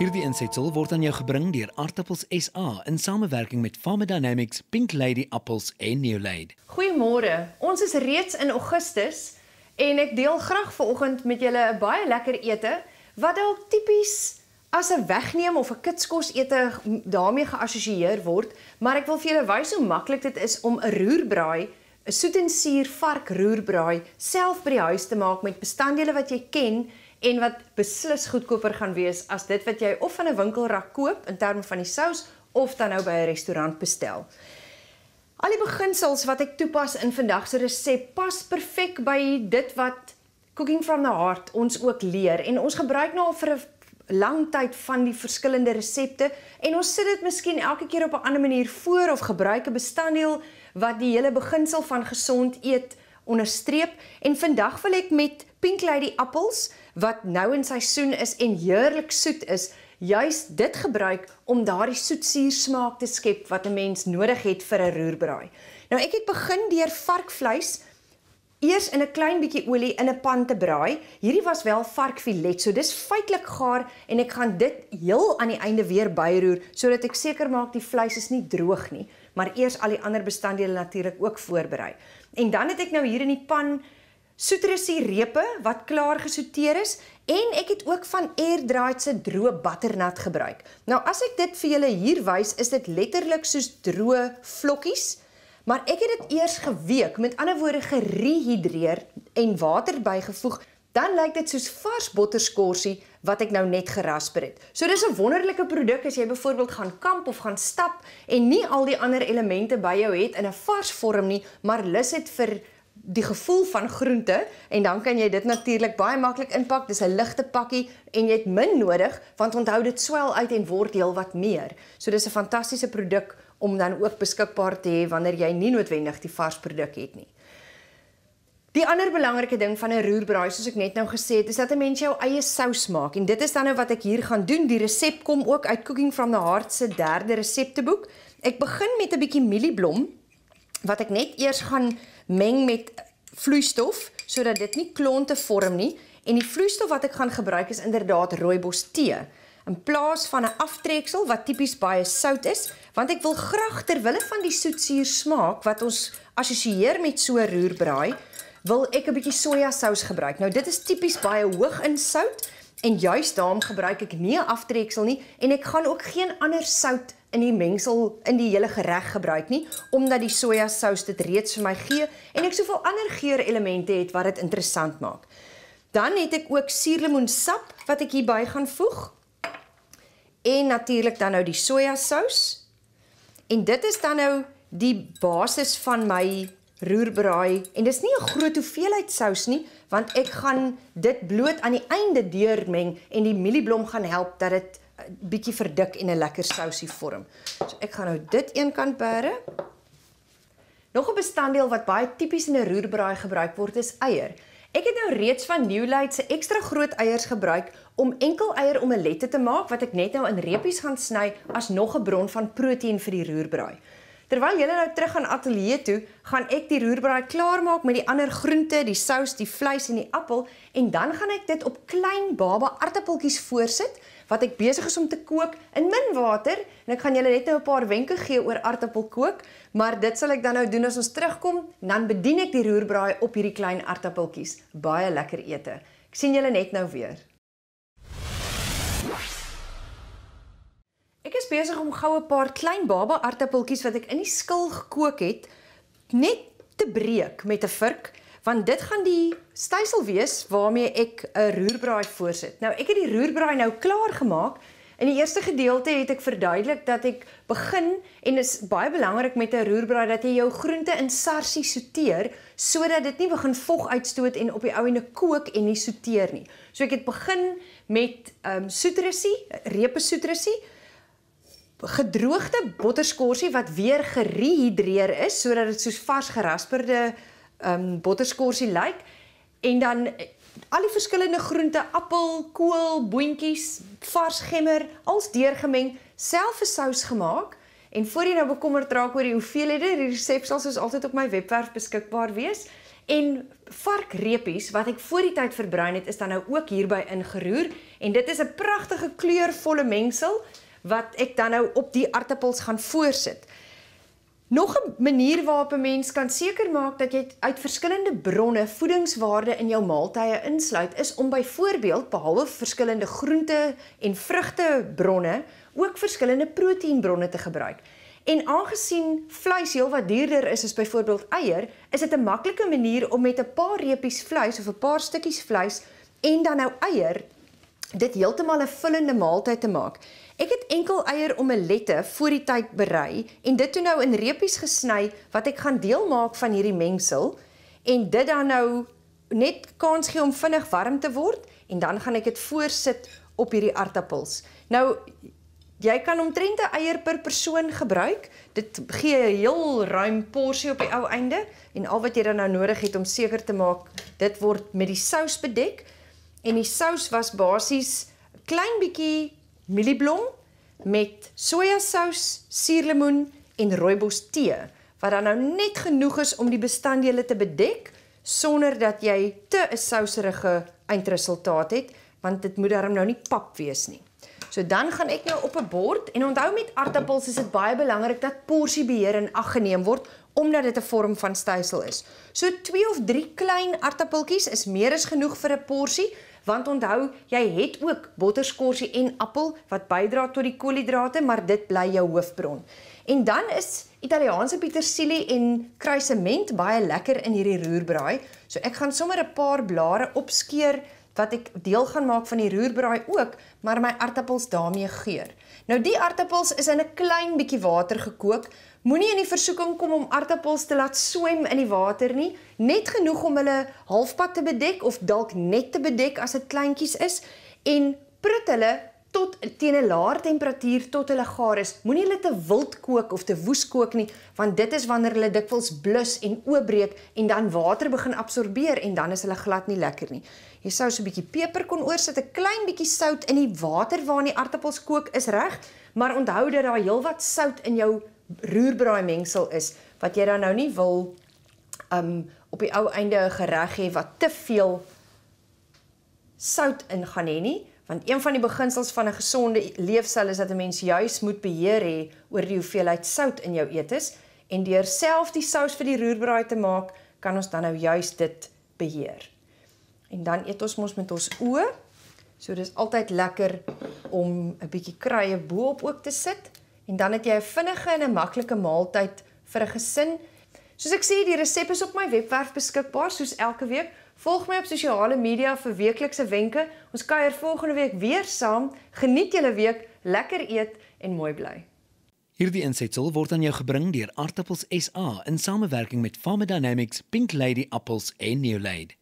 Hierdie insetsel word aan jou gebring deur Aartappels SA in samewerking met Farmer Dynamics, Pink Lady appels en Neolade. Goeiemôre. Ons is reeds in Augustus en ek deel graag vanoggend met julle 'n baie lekker ete wat dalk tipies as 'n wegneem of 'n kitskos ete daarmee geassosieer word, maar ek wil vir julle wys hoe maklik dit is om 'n roerbraai 'n soet en suur vark roerbraai self by die huis te maak met bestanddele wat jy ken en wat beslis goedkoper gaan wees as dit wat jy of van 'n winkelrak koop in terme van die sous of dan nou by 'n restaurant bestel. Al die beginsels wat ek toepas in vandag se resep pas perfek by dit wat Cooking from the Heart ons ook leer en ons gebruik nou al vir 'n lang tyd van die verskillende resepte en ons sit dit miskien elke keer op 'n ander manier voor of gebruik 'n bestanddeel wat die hele beginsel van gesond eet onderstreep en vandag wil ek met Pink Lady appels wat nou in seisoen is en heerlik soet is, juis dit gebruik om daardie soetsuur smaak te skep wat 'n mens nodig het vir 'n roerbraai. Nou ek het begin deur varkvleis eers in 'n klein bietjie olie in 'n pan te braai. Hierdie was wel varkfilet, so dis feitelik gaar en ek gaan dit heel aan die einde weer byroer sodat ek seker maak die vleis is nie droog nie, maar eers al die ander bestanddele natuurlik ook voorberei. En dan het ek nou hier in die pan soetrusie repe wat klaar gesorteer is en ek het ook van air dried se droë butternut gebruik. Nou as ek dit vir julle hier wys, is dit letterlik soos droë vlokkies, maar ek het dit eers geweek, met ander woorde gerehidreer en water bygevoeg, dan lyk dit soos vars botterskorsie wat ek nou net gerasper het. So dis 'n wonderlike produk as jy byvoorbeeld gaan kamp of gaan stap en nie al die ander elemente by jou het in 'n vars vorm nie, maar lus het vir die gevoel van groente en dan kan jy dit natuurlik baie maklik inpak. Dis 'n ligte pakkie en jy het min nodig want onthou dit swel uit en word heelwat meer. So dis 'n fantastiese produk om dan ook beskikbaar te hê wanneer jy nie noodwendig die vars produk het nie. Die ander belangrike ding van 'n roerbraai soos ek net nou gesê het, is dat 'n mens jou eie sous maak en dit is dan nou wat ek hier gaan doen. Die resep kom ook uit Cooking from the Heart se derde resepteboek. Ek begin met 'n bietjie mielieblom wat ek net eers gaan meng met vloeistof sodat dit nie klonte vorm nie en die vloeistof wat ek gaan gebruik is inderdaad rooibos tee in plaas van 'n aftreksel wat tipies baie sout is want ek wil graag ter wille van die soetsuur smaak wat ons assosieer met so roerbraai wil ek 'n bietjie sojasous gebruik nou dit is tipies baie hoog in sout en juist daarom gebruik ek nie 'n aftreksel nie en ek gaan ook geen ander sout in die mengsel in die hele gereg gebruik nie omdat die sojasous dit reeds vir my gee en ek soveel ander geurelemente het wat dit interessant maak. Dan het ek ook suurlemoensap wat ek hierby gaan voeg. En natuurlik dan nou die sojasous. En dit is dan nou die basis van my roerbraai en dis nie 'n groot hoeveelheid sous nie want ek gaan dit bloot aan die einde deurmeng en die mielieblom gaan help dat dit bietjie verdik en 'n lekker sousie vorm. So ek gaan nou dit een kant bære. Nog 'n bestanddeel wat baie tipies in 'n roerbraai gebruik word is eier. Ek het nou reeds van Newlight se ekstra groot eiers gebruik om enkel eier omelette te maak wat ek net nou in reepies gaan sny as nog 'n bron van proteïen vir die roerbraai. Terwyl julle nou terug gaan ateljee toe, gaan ek die roerbraai klaarmaak met die ander groente, die sous, die vleis en die appel en dan gaan ek dit op klein baba aartappeltjies voorsit wat ek besig is om te kook in min water en ek gaan julle net nou 'n paar wenke gee oor aartappelkook, maar dit sal ek dan nou doen as ons terugkom, dan bedien ek die roerbraai op hierdie klein aartappeltjies. Baie lekker ete. Ek sien julle net nou weer. Besig om gou 'n paar klein baba aartappeltjies wat ek in die skil gekook het net te breek met 'n vurk want dit gaan die stysel wees waarmee ek 'n roerbraai voorsit. Nou ek het die roerbraai nou klaar gemaak. In die eerste gedeelte het ek verduidelik dat ek begin en is baie belangrik met 'n roerbraai dat jy jou groente in sarsie sorteer sodat dit nie begin vog uitstoot en op die ou ende kook en nie sorteer nie. So ek het begin met ehm um, soetrusie, repe soetrusie, gedroogde botterskorsie wat weer gerehidreer is sodat dit soos vars gerasperde um botterskorsie lyk en dan eh, al die verskillende groente, appel, kool, boontjies, vars gemmer, als deurgemeng, self 'n sous gemaak. En voor jy nou bekommerd raak oor die hoeveelhede, die resep sal soos altyd op my webwerf beskikbaar wees. En varkreepies wat ek voor die tyd verbruin het, is dan nou ook hierby ingeroer en dit is 'n pragtige kleurvolle mengsel wat ek dan nou op die aartappels gaan voorsit. Nog 'n manier waarop 'n mens kan seker maak dat jy uit verskillende bronne voedingswaarde in jou maaltye insluit, is om byvoorbeeld behalwe verskillende groente en vrugte bronne, ook verskillende proteïenbronne te gebruik. En aangesien vleis heelwat duurder is as byvoorbeeld eier, is dit 'n maklike manier om met 'n paar reepies vleis of 'n paar stukkies vleis en dan nou eier dit heeltemal 'n vullende maaltyd te maak. Ek het enkel eieromelette voor die tyd berei en dit toe nou in reepies gesny wat ek gaan deel maak van hierdie mengsel en dit dan nou net kans gee om vinnig warm te word en dan gaan ek dit voorsit op hierdie aartappels. Nou jy kan omtrent 'n eier per persoon gebruik. Dit gee 'n heel ruim porsie op die ou einde en al wat jy dan nou nodig het om seker te maak dit word met die sous bedek en die sous was basies klein bietjie mielieblom met sojasous, suurlemoen en rooibos tee wat dan nou net genoeg is om die bestanddele te bedek sonder dat jy te 'n souserige eindresultaat het want dit moet darm nou nie pap wees nie. So dan gaan ek nou op 'n bord en onthou met aartappels is dit baie belangrik dat porsiebeheer in ag geneem word omdat dit 'n vorm van stysel is. So 2 of 3 klein aartappeltjies is meer as genoeg vir 'n porsie want onthou jy het ook botterskorsie en appel wat bydra tot die koolhidrate maar dit bly jou hoofbron. En dan is Italiaanse petersilie en kruisement baie lekker in hierdie roerbraai. So ek gaan sommer 'n paar blare opskeer wat ek deel gaan maak van die roerbraai ook, maar my aartappels daarmee geur. Nou die aartappels is in 'n klein bietjie water gekook. Moenie in die versoeking kom om aartappels te laat swem in die water nie, net genoeg om hulle halfpad te bedek of dalk net te bedek as dit kleintjies is en prut hulle tot teen 'n laer temperatuur tot hulle gaar is. Moenie hulle te wild kook of te woes kook nie, want dit is wanneer hulle dikwels blus en oopbreek en dan water begin absorbeer en dan is hulle glad nie lekker nie. Jy sou so 'n bietjie peper kon oorsit, 'n klein bietjie sout in die water waarin die aartappels kook is reg, maar onthou dat daar heelwat sout in jou roerbraai mengsel is wat jy dan nou nie wil um op die ou einde 'n gereg hê wat te veel sout in gaan hê nie want een van die beginsels van 'n gesonde leefstyl is dat 'n mens juis moet beheer hê oor die hoeveelheid sout in jou eetes en deur self die sous vir die roerbraai te maak kan ons dan nou juis dit beheer. En dan eet ons mos met ons oë. So dis altyd lekker om 'n bietjie kruie bo-op ook te sit en dan het jy 'n vinnige en 'n maklike maaltyd vir 'n gesin. Soos ek sê, die resep is op my webwerf beskikbaar soos elke week. Volg my op sosiale media vir weeklikse wenke. Ons kuier volgende week weer saam. Geniet julle week, lekker eet en mooi bly. Hierdie insetsel word aan jou gebring deur Aartappels SA in samewerking met Farmer Dynamics, Pink Lady appels en Neolade.